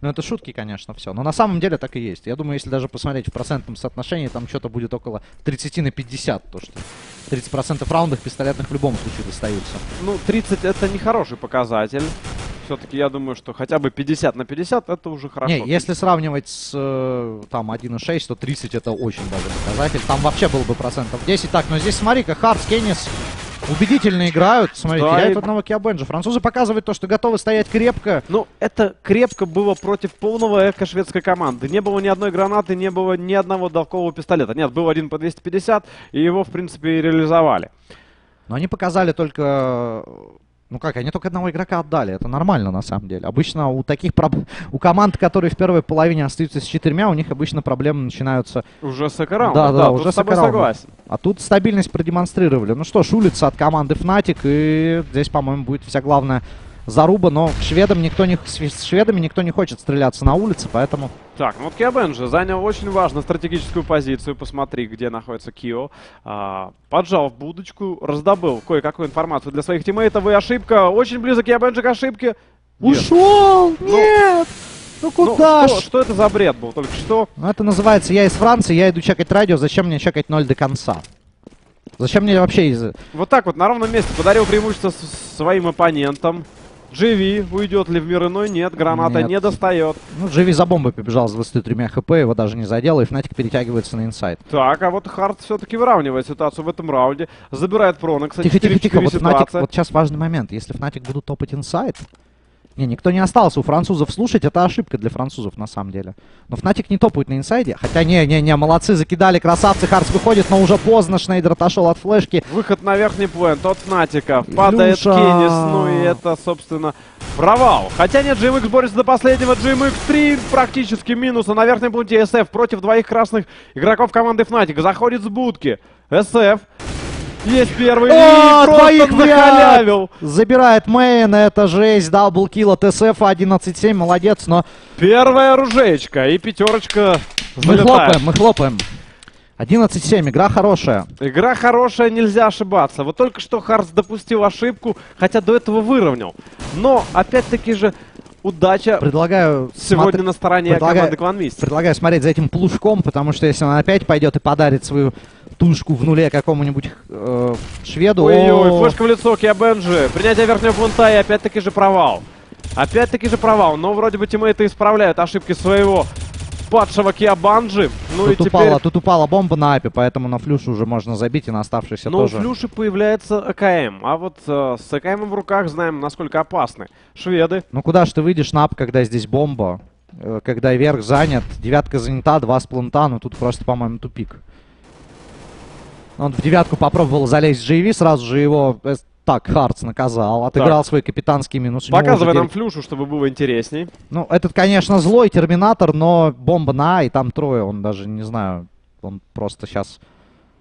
Ну, это шутки, конечно, все. Но на самом деле так и есть. Я думаю, если даже посмотреть в процентном соотношении, там что-то будет около 30 на 50. То, что 30% раундов пистолетных в любом случае достаются. Ну, 30 это не хороший показатель все-таки я думаю, что хотя бы 50 на 50 это уже хорошо. Не, если сравнивать с э, там 1.6, то 30 это очень даже показатель. Там вообще было бы процентов 10. Так, но здесь смотри-ка, Хартс, Кеннис убедительно играют. Смотри, да, теряют и... одного Киабенджа. Французы показывают то, что готовы стоять крепко. Ну, это крепко было против полного эко шведской команды. Не было ни одной гранаты, не было ни одного долкового пистолета. Нет, был один по 250, и его, в принципе, реализовали. Но они показали только ну как, они только одного игрока отдали. Это нормально на самом деле. Обычно у таких проб... у команд, которые в первой половине остаются с четырьмя, у них обычно проблемы начинаются. Уже с экраунд. Да, да, да уже с согласен. А тут стабильность продемонстрировали. Ну что ж, улица от команды Fnatic. И здесь, по-моему, будет вся главная заруба, но шведам никто не, с шведами никто не хочет стреляться на улице, поэтому... Так, ну вот Киабенджи занял очень важную стратегическую позицию. Посмотри, где находится Кио. А, поджал в будочку, раздобыл кое-какую информацию для своих тиммейтов. И ошибка. Очень близок Киабенджи к ошибке. Ушел! Ну, Нет! Ну куда ну, что, что это за бред был только что? Ну это называется «Я из Франции, я иду чекать радио, зачем мне чекать ноль до конца?» Зачем мне вообще из... Вот так вот, на ровном месте подарил преимущество своим оппонентам. GV уйдет ли в мир иной? Нет, граната Нет. не достает. Ну, JV за бомбой побежал с 23 хп, его даже не задел, и Fnatic перетягивается на inside. Так, а вот Харс все-таки выравнивает ситуацию в этом раунде. Забирает прона, кстати, Тихо, тихо, 4-4 тихо, вот Fnatic, вот сейчас важный момент. Если Fnatic будут топать inside, не, никто не остался у французов слушать, это ошибка для французов на самом деле. Но Fnatic не топает на инсайде, хотя не-не-не, молодцы, закидали, красавцы, Харс выходит, но уже поздно, Шнейдер отошел от флешки. Выход на верхний плант, тот Фнатика. Падает Илюша. Кеннис, ну и это, собственно, провал. Хотя нет, GMX борется до последнего. GMX 3 практически минус. А на верхнем планте SF против двоих красных игроков команды Фнатика. Заходит с будки. SF. Есть первый. О, двоих в ряд! нахалявил. Забирает мейн, это жесть, double kill от СФ 11-7, молодец, но Первая оружеечка и пятерочка мы залетает. хлопаем, мы хлопаем. 11-7, игра хорошая. Игра хорошая, нельзя ошибаться. Вот только что Харс допустил ошибку, хотя до этого выровнял. Но, опять-таки же, удача Предлагаю сегодня смотри- на стороне предлагаю- команды Клан Мистер. Предлагаю смотреть за этим плужком, потому что если он опять пойдет и подарит свою тушку в нуле какому-нибудь э, шведу... Ой-ой, флешка в лицо Киабенджи. Принятие верхнего пункта и опять-таки же провал. Опять-таки же провал. Но вроде бы тиммейты исправляют ошибки своего падшего Киабанджи. Ну тут, и теперь... упала, тут упала бомба на апе, поэтому на флюшу уже можно забить, и на оставшийся Но у тоже. Флюши появляется АКМ. А вот э, с АКМ в руках знаем, насколько опасны. Шведы. Ну куда ж ты выйдешь на ап, когда здесь бомба? Э, Когда верх занят, девятка занята, два спланта, ну тут просто, по-моему, тупик. Он в девятку попробовал залезть JV, сразу же его э, так Хартс наказал, отыграл свой капитанский минус. Показывай нам Флюшу, чтобы было интересней. Ну, этот, конечно, злой терминатор, но бомба на А, и там трое, он даже, не знаю, он просто сейчас...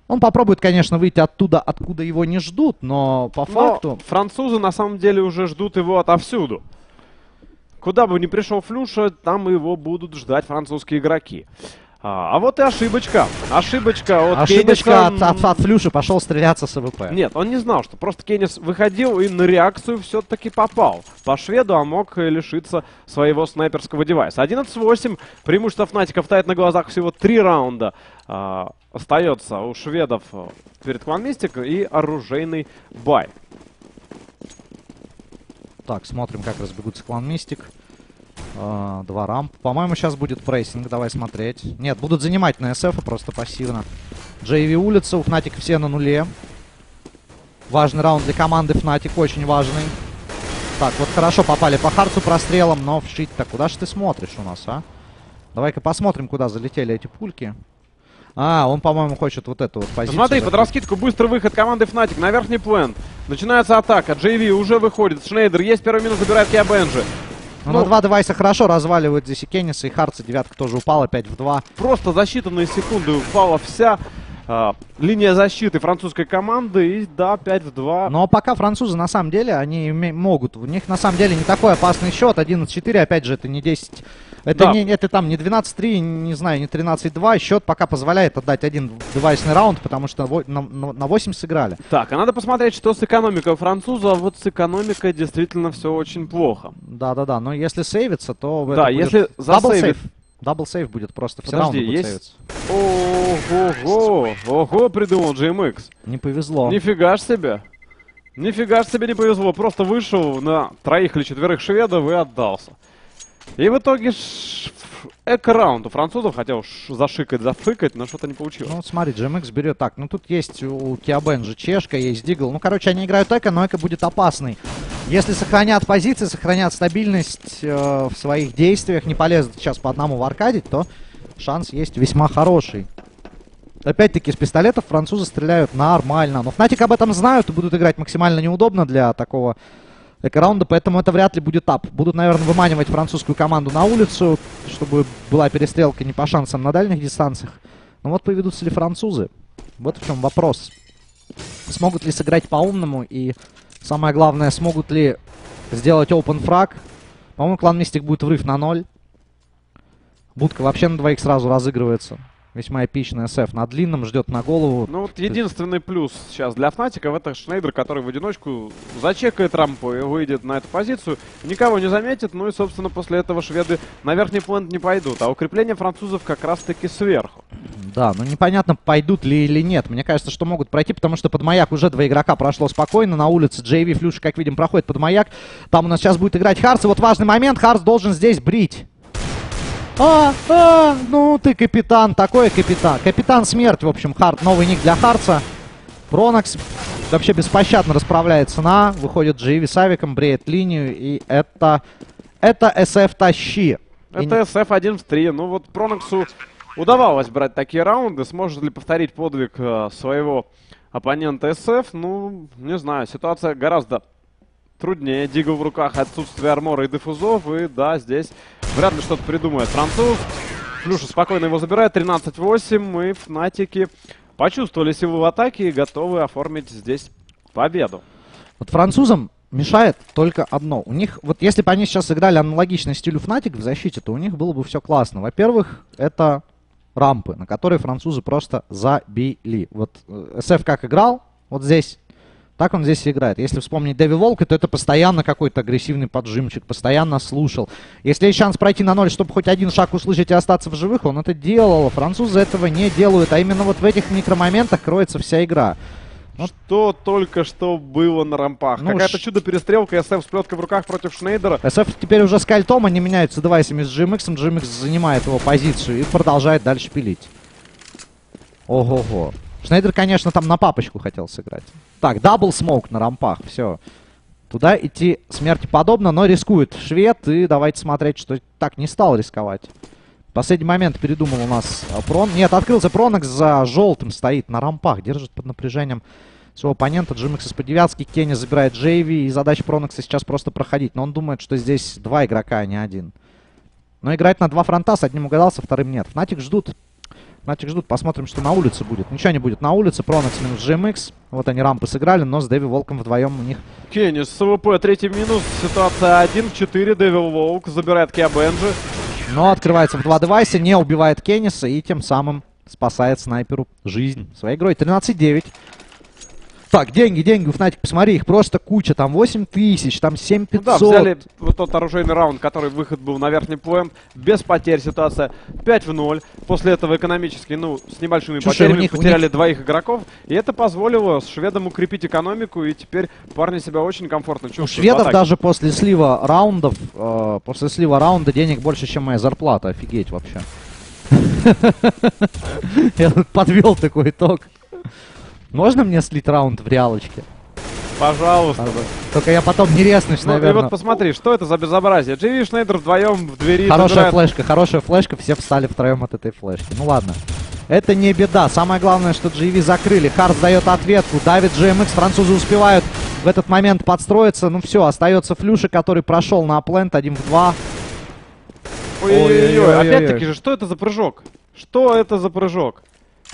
Он попробует, конечно, выйти оттуда, откуда его не ждут, но по Но факту... французы на самом деле уже ждут его отовсюду. Куда бы ни пришел Флюша, там его будут ждать французские игроки. А, а вот и ошибочка. Ошибочка от Ошибочка от, Кенниса. от, от Флюши, пошел стреляться с АВП. Нет, он не знал, что просто Кеннис выходил и на реакцию все-таки попал. По шведу, а мог э, лишиться своего снайперского девайса. 11-8. Преимущество Фнатиков тает на глазах всего три раунда. А, остается у шведов э, перед Clan Mystik и оружейный бай. Так, смотрим, как разбегутся Clan Mystik. А, два рамп. По-моему, сейчас будет прессинг. Давай смотреть. Нет, будут занимать на СФ просто пассивно. JV улица, у Fnatic все на нуле. Важный раунд для команды Fnatic, очень важный. Так, вот хорошо попали по Харцу прострелом, но вшить-то куда же ты смотришь у нас, а? Давай-ка посмотрим, куда залетели эти пульки. А, он, по-моему, хочет вот эту вот позицию. Смотри, под раскидку быстрый выход команды Фнатик на верхний план. Начинается атака. JV уже выходит. Шнейдер есть первый минус, забирает Киабенджи. Ну, ну- на два девайса хорошо разваливают здесь и Кенниса, и Харца. Девятка тоже упала, 5 в 2. Просто за считанные секунды упала вся а, линия защиты французской команды. И да, 5 в 2. Но пока французы, на самом деле, они могут. У них, на самом деле, не такой опасный счет. 11-4, опять же, это не 10... Это, Да. не, это там не 12-3, не знаю, не 13-2. Счет пока позволяет отдать один девайсный раунд, потому что на, на- на 8 сыграли. Так, а надо посмотреть, что с экономикой француза. Вот с экономикой действительно все очень плохо. Да-да-да, но если сейвится, то... Да, будет если double засейвит- save. Double save будет просто, все Подожди, раунды есть-. Ого-го, ого, придумал GMX. Не повезло. Нифига ж себе. Нифига ж себе не повезло. Просто вышел на троих или четверых шведов и отдался. И в итоге эко-раунд у французов, хотел зашикать, зафыкать, но что-то не получилось. Ну, смотри, GMX берет так. Ну, тут есть у Киабенджи чешка, есть Дигл. Ну, короче, они играют эко, но эко будет опасный. Если сохранят позиции, сохранят стабильность э, в своих действиях, не полезут сейчас по одному в аркадить, то шанс есть весьма хороший. Опять-таки, с пистолетов французы стреляют нормально. Но Фнатик об этом знают и будут играть максимально неудобно для такого эко-раунда, поэтому это вряд ли будет ап. Будут, наверное, выманивать французскую команду на улицу, чтобы была перестрелка не по шансам на дальних дистанциях. Но вот поведутся ли французы? Вот в чем вопрос. Смогут ли сыграть по-умному и, самое главное, смогут ли сделать open фраг? По-моему, клан Мистик будет врыв на ноль. Будка вообще на двоих сразу разыгрывается. Весьма эпичный СФ. На длинном ждет на голову. Ну вот единственный плюс сейчас для Фнатиков это Шнейдер, который в одиночку зачекает рампу и выйдет на эту позицию. Никого не заметит, ну и, собственно, после этого шведы на верхний план не пойдут. А укрепление французов как раз-таки сверху. Да, ну непонятно, пойдут ли или нет. Мне кажется, что могут пройти, потому что под маяк уже два игрока прошло спокойно. На улице JV Флюш, как видим, проходит под маяк. Там у нас сейчас будет играть Харс. И вот важный момент. Харс должен здесь брить. А, а, ну ты капитан, такой капитан. Капитан смерть, в общем, Харт, новый ник для Харца. Пронакс вообще беспощадно расправляется на. Выходит Дживи с авиком, бреет линию. И это... Это SF тащи. Это SF 1 в 3. Ну вот Пронаксу удавалось брать такие раунды. Сможет ли повторить подвиг э, своего оппонента SF? Ну, не знаю. Ситуация гораздо труднее. Дигл в руках, отсутствие армора и диффузов. И да, здесь вряд ли что-то придумает француз. Флюша спокойно его забирает. 13-8. И Фнатики почувствовали силу в атаке и готовы оформить здесь победу. Вот французам мешает только одно. У них, вот если бы они сейчас играли аналогично стилю Fnatic в защите, то у них было бы все классно. Во-первых, это рампы, на которые французы просто забили. Вот SF как играл, вот здесь, так он здесь и играет. Если вспомнить Дэви Волка, то это постоянно какой-то агрессивный поджимчик, постоянно слушал. Если есть шанс пройти на ноль, чтобы хоть один шаг услышать и остаться в живых, он это делал. Французы этого не делают, а именно вот в этих микромоментах кроется вся игра. Ну, что только что было на рампах. Ну, Какая-то чудо-перестрелка, СФ с плеткой в руках против Шнейдера. СФ теперь уже с кольтом, они меняются девайсами с GMX, GMX занимает его позицию и продолжает дальше пилить. Ого-го. Шнейдер, конечно, там на папочку хотел сыграть. Так, double smoke на рампах, все. Туда идти смерти подобно, но рискует швед. И давайте смотреть, что так не стал рисковать. Последний момент передумал у нас Прон. Нет, открылся Пронокс за желтым стоит на рампах. Держит под напряжением своего оппонента. Джимикс из-под девятки. Кенни забирает Джейви. И задача Пронокса сейчас просто проходить. Но он думает, что здесь два игрока, а не один. Но играть на два фронта. С одним угадался, вторым нет. Fnatic ждут. Fnatic ждут. Посмотрим, что на улице будет. Ничего не будет на улице. Пронокс минус GMX. Вот они рампы сыграли, но с Дэви Волком вдвоем у них... Кенни с АВП. Третий минус. Ситуация 1 в 4. Дэвил Волк забирает Киа Бенджи. Но открывается в два девайса, не убивает Кенниса и тем самым спасает снайперу жизнь своей игрой. 13-9. Так, деньги, деньги Фнатик, посмотри, их просто куча. Там 8 тысяч, там 7 500. Ну да, взяли вот тот оружейный раунд, который выход был на верхний плент. Без потерь ситуация 5 в 0. После этого экономически, ну, с небольшими Слушай, потерями них, потеряли них... двоих игроков. И это позволило шведам укрепить экономику. И теперь парни себя очень комфортно чувствуют. У шведов даже после слива раундов, э, после слива раунда денег больше, чем моя зарплата. Офигеть вообще. Я подвел такой итог. Можно мне слить раунд в реалочке? Пожалуйста. Только я потом не резнусь, ну, наверное. И вот посмотри, что это за безобразие. Дживи Шнейдер вдвоем в двери. Хорошая забирает... флешка, хорошая флешка. Все встали втроем от этой флешки. Ну ладно. Это не беда. Самое главное, что GV закрыли. Харс дает ответку. Давит GMX. Французы успевают в этот момент подстроиться. Ну все, остается Флюша, который прошел на плент один в два. Ой-ой-ой. Опять-таки же, что это за прыжок? Что это за прыжок?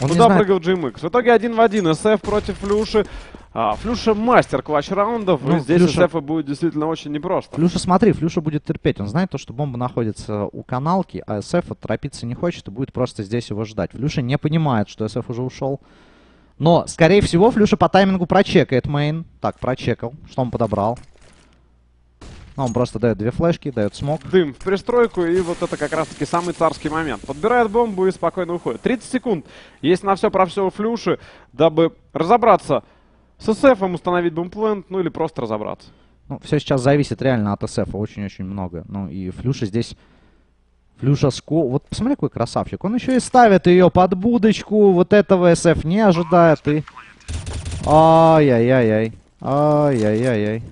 Он Туда прыгал GMX. В итоге один в один. СФ против Флюши. А, Флюша мастер clutch раундов. Ну, и здесь Флюша... СФ будет действительно очень непросто. Флюша, смотри, Флюша будет терпеть. Он знает то, что бомба находится у каналки, а СФ торопиться не хочет и будет просто здесь его ждать. Флюша не понимает, что СФ уже ушел. Но, скорее всего, Флюша по таймингу прочекает мейн. Так, прочекал. Что он подобрал? Ну, он просто дает две флешки, дает смог. Дым в пристройку, и вот это как раз-таки самый царский момент. Подбирает бомбу и спокойно уходит. 30 секунд. Есть на все про все у Флюши, дабы разобраться с СФом, установить бомплент, ну или просто разобраться. Ну, все сейчас зависит реально от СФа, очень-очень много. Ну, и Флюша здесь... Флюша Ско... Вот посмотри, какой красавчик. Он еще и ставит ее под будочку. Вот этого СФ не ожидает. И... Ай-яй-яй-яй. Ай-яй-яй-яй.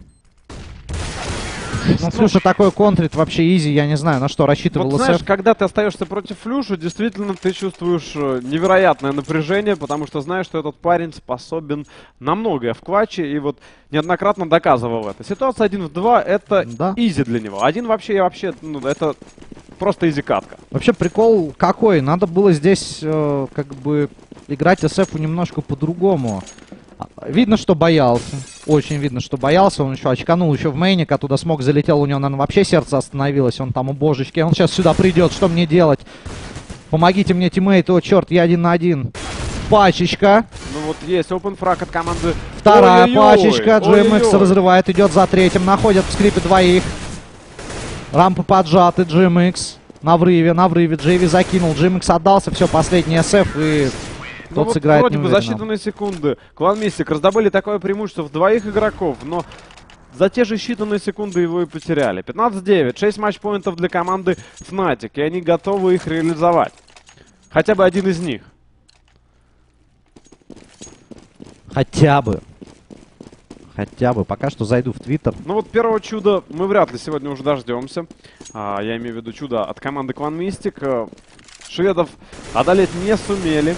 Ну, Флюша такой контрит вообще easy, я не знаю, на что рассчитывал вот, знаешь, когда ты остаешься против Флюша, действительно ты чувствуешь э, невероятное напряжение, потому что знаешь, что этот парень способен на многое в клатче, и вот неоднократно доказывал это. Ситуация 1 в 2 это да. easy для него. Один вообще, я вообще, ну, это просто easy катка. Вообще прикол какой? Надо было здесь э, как бы играть СФу немножко по-другому. Видно, что боялся. Очень видно, что боялся. Он еще очканул еще в мейник, оттуда смог залетел. У него, наверное, вообще сердце остановилось. Он там у божечки. Он сейчас сюда придет. Что мне делать? Помогите мне, teammate. О, черт, я один на один. Пачечка. Ну вот есть open фраг от команды. Вторая Ой-ой-ой. пачечка. GMX разрывает, идет за третьим. Находят в скрипе двоих. Рампы поджаты, GMX. на врыве, на врыве. Джейви закинул, Джимикс отдался, все, последний СФ и Ну тот вот сыграет вроде бы за считанные секунды Клан Мистик раздобыли такое преимущество в двоих игроков, но за те же считанные секунды его и потеряли. 15-9, 6 матчпоинтов для команды Fnatic, и они готовы их реализовать. Хотя бы один из них. Хотя бы. Хотя бы. Пока что зайду в Твиттер. Ну вот первого чуда мы вряд ли сегодня уже дождемся. А, я имею в виду чудо от команды Клан Мистик. Э, Шведов одолеть не сумели.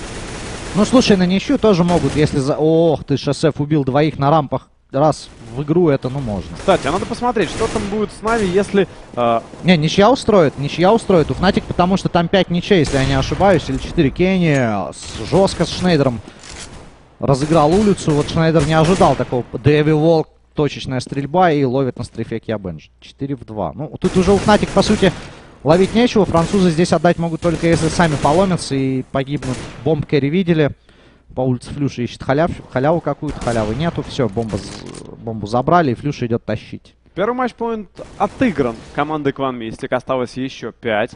Ну, слушай, на ничью тоже могут, если за... Ох ты, ШСФ убил двоих на рампах. Раз в игру это, ну, можно. Кстати, а надо посмотреть, что там будет с нами, если... э, Не, ничья устроит, ничья устроит. У Фнатик, потому что там 5 ничей, если я не ошибаюсь, или 4 Кенни. С, жестко с Шнейдером разыграл улицу. Вот Шнейдер не ожидал такого. Дэви Волк, точечная стрельба и ловит на стрейфе Киабенж. 4 в 2. Ну, тут уже у Fnatic, по сути, ловить нечего. Французы здесь отдать могут только если сами поломятся и погибнут. Bomb carrier видели. По улице Флюша ищет халяв, халяву какую-то, халявы нету. Все, бомба, бомбу забрали, и Флюша идет тащить. Первый match point отыгран командой Clan Mystik. Осталось еще 5.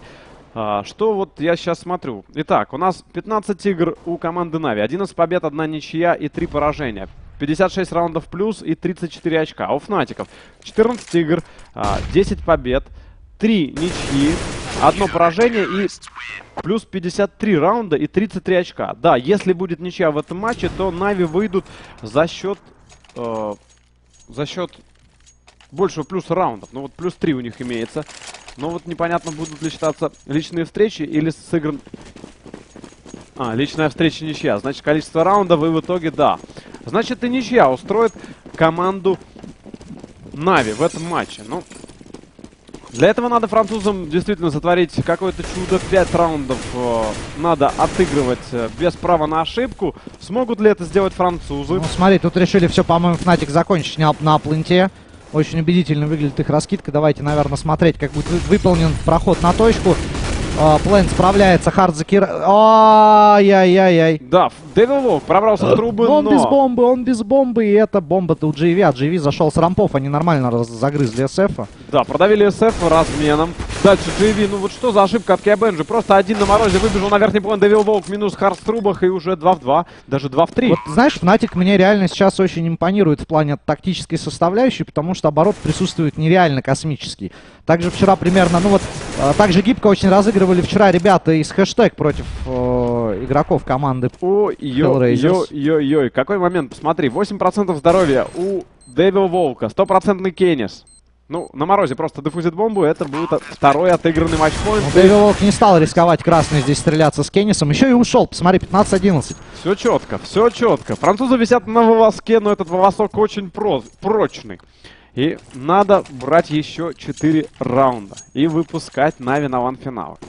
А, что вот я сейчас смотрю. Итак, у нас 15 игр у команды Нави. 11 побед, 1 ничья и 3 поражения. 56 раундов плюс и 34 очка. А у Фнатиков 14 игр, а, 10 побед, 3 ничьи, одно поражение и плюс 53 раунда и 33 очка. Да, если будет ничья в этом матче, то Нави выйдут за счет... э, за счет большего плюса раундов. Ну вот плюс 3 у них имеется. Но вот непонятно, будут ли считаться личные встречи или сыгран... А, личная встреча ничья. Значит, количество раундов и в итоге да. Значит, и ничья устроит команду Нави в этом матче. Ну, для этого надо французам действительно сотворить какое-то чудо. 5 раундов э, надо отыгрывать э, без права на ошибку. Смогут ли это сделать французы? Ну, смотри, тут решили все, по-моему, Фнатик закончить на, пленте. Очень убедительно выглядит их раскидка. Давайте, наверное, смотреть, как будет вы- выполнен проход на точку. А, Плен справляется, Хард закир... Ай-яй-яй-яй. Да, Дэвил Волк пробрался в трубы, Он но... без бомбы, он без бомбы, и это бомба-то у GV. А GV зашел с рампов, они нормально загрызли СФ. Да, продавили СФ разменом. Дальше JV, ну вот что за ошибка от Киабенджи? Просто один на морозе выбежал на верхний план Дэвил Волк, минус Хард в трубах и уже 2 в 2, даже 2 в 3. Вот, знаешь, Фнатик мне реально сейчас очень импонирует в плане тактической составляющей, потому что оборот присутствует нереально космический. Также вчера примерно, ну вот, также гибко очень разыгрывали вчера ребята из хэштег против э, игроков команды. Hellraisers. Ой-ой-ой, какой момент, посмотри, 8% здоровья у Дэвил Волка, стопроцентный Кеннис. Ну, на морозе просто дефузит бомбу, это будет второй отыгранный матчпоинт. Ну, Дэви Волк не стал рисковать красный здесь стреляться с Кеннисом. Еще и ушел, посмотри, 15-11. Все четко, все четко. Французы висят на волоске, но этот волосок очень про- прочный. И надо брать еще 4 раунда и выпускать NaVi на LAN-финал.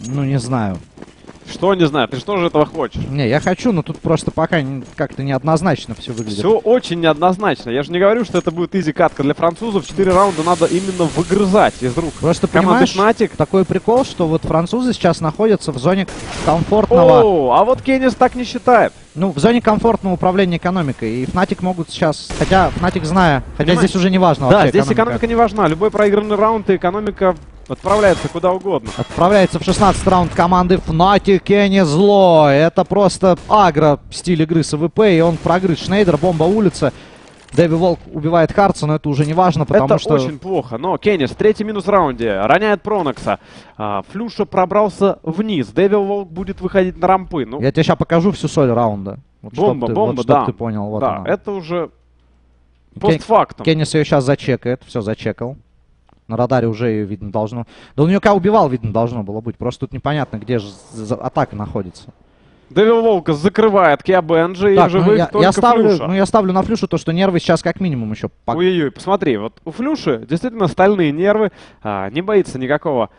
Ну, не знаю. Что, не знаю, ты что же этого хочешь? Не, я хочу, но тут просто пока как-то неоднозначно все выглядит. Все очень неоднозначно. Я же не говорю, что это будет easy катка для французов. 4 раунда надо именно выгрызать из рук. Просто Команды понимаешь, Fnatic. такой прикол, что вот французы сейчас находятся в зоне комфортного... О, а вот Кеннис так не считает. Ну, в зоне комфортного управления экономикой. И Fnatic могут сейчас... Хотя Fnatic зная... Хотя Понимаешь? здесь уже не важно да, здесь экономика не важна. Любой проигранный раунд и экономика отправляется куда угодно. Отправляется в 16 раунд команды Fnatic не зло. Это просто aggro стиль игры с АВП. И он прогрыз Шнейдер, бомба улица. Дэви Волк убивает Харца, но это уже не важно, потому это что... очень плохо. Но Кеннис, третий минус в раунде, роняет Пронокса. А, Флюша пробрался вниз. Девил Волк будет выходить на рампы. Ну, Я тебе сейчас покажу всю соль раунда. Вот бомба, ты, бомба, вот да. ты понял. Вот да, она. это уже Кен- постфактум. Кеннис ее сейчас зачекает. Все, зачекал. На радаре уже ее видно должно. Да у нее кого убивал, видно, должно было быть. Просто тут непонятно, где же атака находится. Девил Волка закрывает Киабенджи и Так, в ну, живых я, только я ставлю, Флюша. ну, я ставлю на флюшу то, что нервы сейчас как минимум еще. Ой-ой-ой, посмотри, вот у Флюши действительно стальные нервы, а, не боится никакого.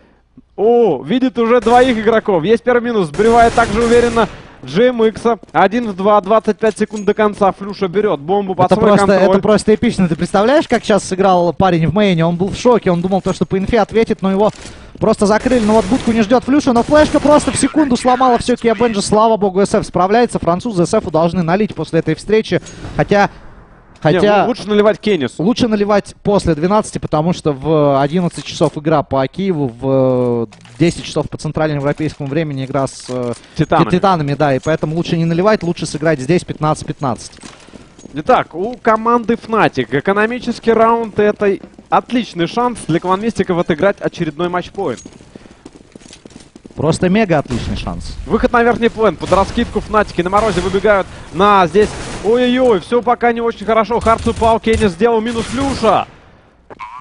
О, видит уже двоих игроков. Есть первый минус, сбривает также уверенно GMX. 1 в 2, 25 секунд до конца. Флюша берет бомбу под Это свой просто, контроль. это просто эпично. Ты представляешь, как сейчас сыграл парень в мейне? Он был в шоке, он думал, то, что по инфе ответит, но его просто закрыли. Ну вот будку не ждет Флюша, но флешка просто в секунду сломала все Киабенджи. Слава богу, СФ справляется. Французы СФу должны налить после этой встречи. Хотя... Не, Хотя... ну, лучше наливать Кеннису. Лучше наливать после 12, потому что в 11 часов игра по Киеву в 10 часов по центральноевропейскому времени игра с э, Титанами. титанами, да, и поэтому лучше не наливать, лучше сыграть здесь 15-15. Итак, у команды Fnatic экономический раунд это отличный шанс для кланмистиков отыграть очередной матчпоинт. Просто мега отличный шанс. Выход на верхний план. Под раскидку Фнатики на морозе выбегают на здесь. Ой-ой-ой, все пока не очень хорошо. Харц упал, Кенни сделал минус Люша.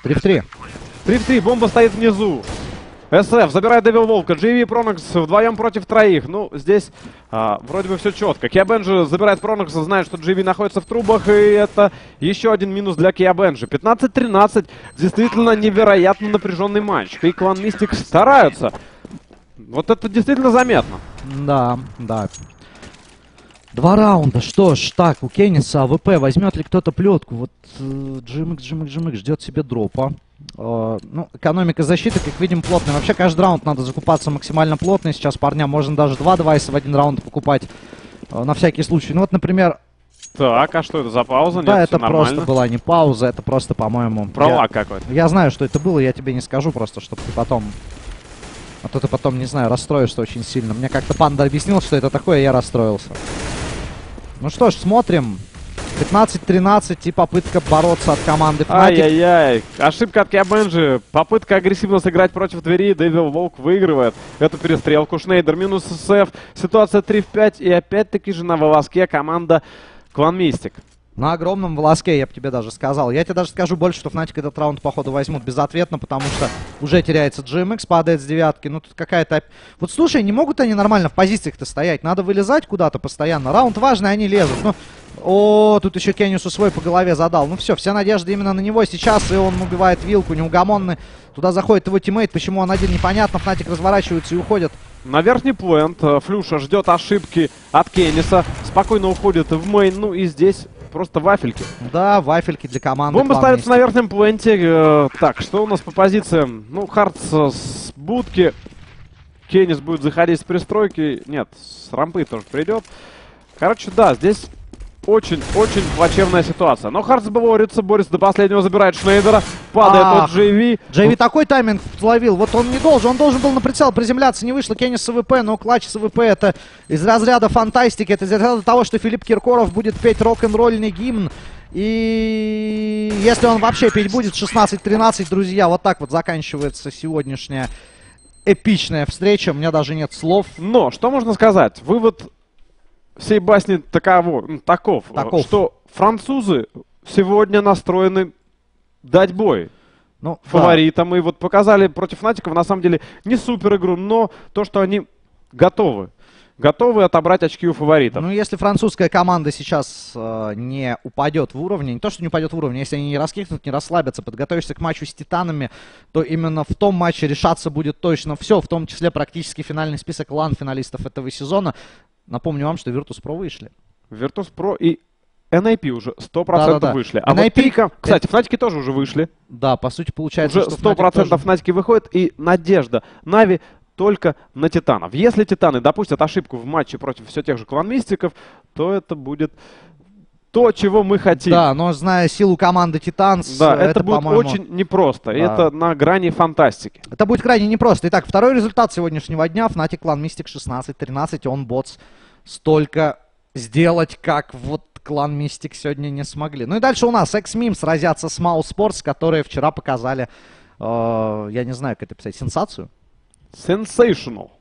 3 в 3. 3 в 3, бомба стоит внизу. СФ забирает Девил Волка, JW и Пронокс вдвоем против троих. Ну, здесь а, вроде бы все четко. Киабенджи забирает Пронокса, знает, что JW находится в трубах, и это еще один минус для Киабенджи. 15-13, действительно невероятно напряженный матч. И Clan Mystik стараются. Вот это действительно заметно. Да, да. Два раунда. Что ж, так, у Кенниса АВП. Возьмет ли кто-то плетку? Вот э, GMX, GMX, GMX ждет себе дропа. Э, ну, экономика защиты, как видим, плотная. Вообще, каждый раунд надо закупаться максимально плотно. Сейчас парням можно даже два девайса в один раунд покупать. э, на всякий случай. Ну вот, например, Так, а что это за пауза? да, Нет, это просто была не пауза, это просто, по-моему... Пролаг какой-то. Я, я знаю, что это было, я тебе не скажу просто, чтобы ты потом... А то ты потом, не знаю, расстроишься очень сильно. Мне как-то панда объяснил, что это такое, и я расстроился. Ну что ж, смотрим. 15-13 и попытка бороться от команды Fnatic. Ай-яй-яй. Ошибка от Киабенджи. Попытка агрессивно сыграть против двери. Дэвил Волк выигрывает эту перестрелку. Шнейдер минус СФ. Ситуация 3 в 5. И опять-таки же на волоске команда Клан Мистик. На огромном волоске, я бы тебе даже сказал. Я тебе даже скажу больше, что Fnatic этот раунд, походу, возьмут безответно, потому что уже теряется GMX, падает с девятки. Ну, тут какая-то... Вот слушай, не могут они нормально в позициях-то стоять. Надо вылезать куда-то постоянно. Раунд важный, они лезут. Ну, о, тут еще Кеннису свой по голове задал. Ну все, вся надежда именно на него сейчас, и он убивает вилку, неугомонный. Туда заходит его teammate, почему он один, непонятно. Fnatic разворачивается и уходит. На верхний point э, Флюша ждет ошибки от Кенниса. Спокойно уходит в main. Ну и здесь просто вафельки. Да, вафельки для команды. Бомба Clan ставится на верхнем пленте. Э, так, что у нас по позициям? Ну, Хартс с будки. Кеннис будет заходить с пристройки. Нет, с рампы тоже придет. Короче, да, здесь очень-очень плачевная ситуация. Но Хартс борется, борется до последнего, забирает Шнейдера. Падает от JW. Джейви такой тайминг словил. Вот он не должен. Он должен был на прицел приземляться. Не вышло Кеннис с АВП, но clutch с АВП это из разряда фантастики. Это из разряда того, что Филипп Киркоров будет петь рок-н-ролльный гимн. И если он вообще петь будет 16-13, друзья, вот так вот заканчивается сегодняшняя эпичная встреча. У меня даже нет слов. Но, что можно сказать? Вывод всей басни таково, таков, Таков. что французы сегодня настроены дать бой Ну, да. фаворитам. И вот показали против Натиков, на самом деле, не супер игру, но то, что они готовы. Готовы отобрать очки у фаворитов. Ну, если французская команда сейчас э, не упадет в уровне, не то, что не упадет в уровне, если они не раскикнут, не расслабятся, подготовишься к матчу с Титанами, то именно в том матче решаться будет точно все, в том числе практически финальный список LAN-финалистов этого сезона. Напомню вам, что Virtus.pro вышли. Virtus Pro и NIP уже 100% Да-да-да. вышли. А NIP вот три ко- Кстати, Фнатики тоже уже вышли. Да, по сути, получается, Уже что 100% Fnatic тоже- Фнатики выходят. И надежда NaVi только на Титанов. Если Титаны допустят ошибку в матче против все тех же Clan Mystik'ов, то это будет то, чего мы хотим. Да, но зная силу команды Titans, Да, э, это, будет по-моему, очень непросто. Да. Это на грани фантастики. Это будет крайне непросто. Итак, второй результат сегодняшнего дня. Fnatic Clan Mystic 16-13. Он ботс столько сделать, как вот клан Mystic сегодня не смогли. Ну и дальше у нас X-Meme сразятся с Mouse Sports, которые вчера показали, э, я не знаю, как это писать, сенсацию. Sensational.